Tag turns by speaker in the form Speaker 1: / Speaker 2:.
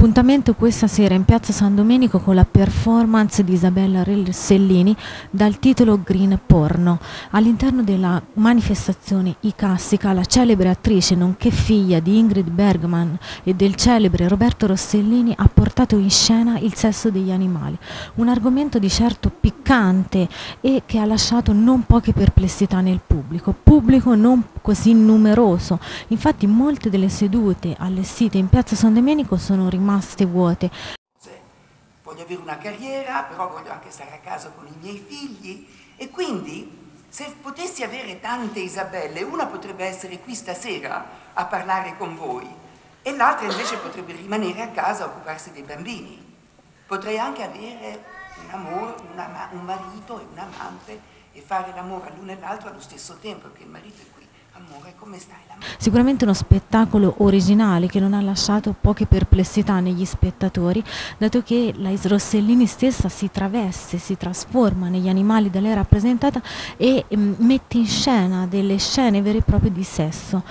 Speaker 1: Appuntamento questa sera in piazza San Domenico con la performance di Isabella Rossellini dal titolo Green Porno. All'interno della manifestazione Icassica la celebre attrice nonché figlia di Ingrid Bergman e del celebre Roberto Rossellini ha portato in scena il sesso degli animali, un argomento di certo piccante e che ha lasciato non poche perplessità nel pubblico, pubblico non così numeroso, infatti molte delle sedute allestite in piazza San Domenico sono rimaste vuote.
Speaker 2: Voglio avere una carriera, però voglio anche stare a casa con i miei figli e quindi se potessi avere tante Isabelle, una potrebbe essere qui stasera a parlare con voi e l'altra invece potrebbe rimanere a casa a occuparsi dei bambini. Potrei anche avere un amore, una, un marito e un amante e fare l'amore all'uno e all'altro allo stesso tempo, perché il marito è qui.
Speaker 1: Sicuramente uno spettacolo originale che non ha lasciato poche perplessità negli spettatori, dato che la Rossellini stessa si traveste, si trasforma negli animali da lei rappresentata e mm, mette in scena delle scene vere e proprie di sesso.